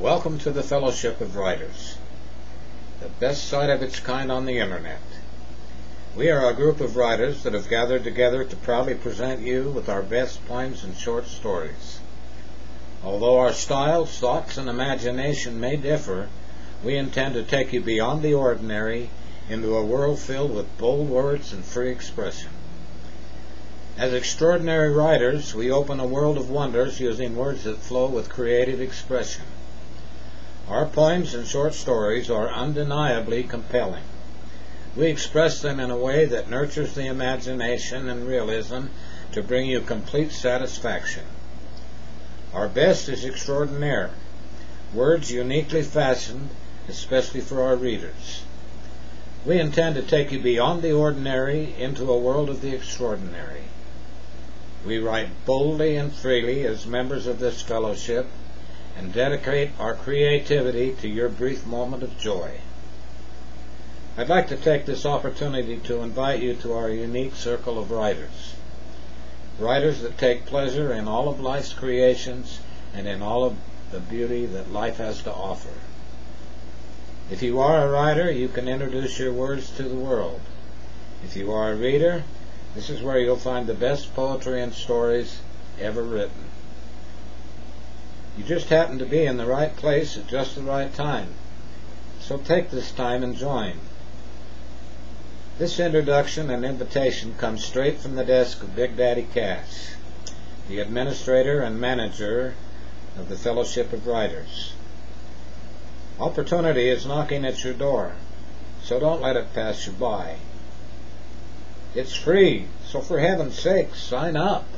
Welcome to the Fellowship of Writers, the best site of its kind on the Internet. We are a group of writers that have gathered together to proudly present you with our best poems and short stories. Although our styles, thoughts, and imagination may differ, we intend to take you beyond the ordinary into a world filled with bold words and free expression. As extraordinary writers, we open a world of wonders using words that flow with creative expression. Our poems and short stories are undeniably compelling. We express them in a way that nurtures the imagination and realism to bring you complete satisfaction. Our best is extraordinaire, words uniquely fashioned especially for our readers. We intend to take you beyond the ordinary into a world of the extraordinary. We write boldly and freely as members of this fellowship and dedicate our creativity to your brief moment of joy. I'd like to take this opportunity to invite you to our unique circle of writers. Writers that take pleasure in all of life's creations and in all of the beauty that life has to offer. If you are a writer, you can introduce your words to the world. If you are a reader, this is where you'll find the best poetry and stories ever written. You just happen to be in the right place at just the right time. So take this time and join. This introduction and invitation comes straight from the desk of Big Daddy Cash, the administrator and manager of the Fellowship of Writers. Opportunity is knocking at your door, so don't let it pass you by. It's free, so for heaven's sake, sign up.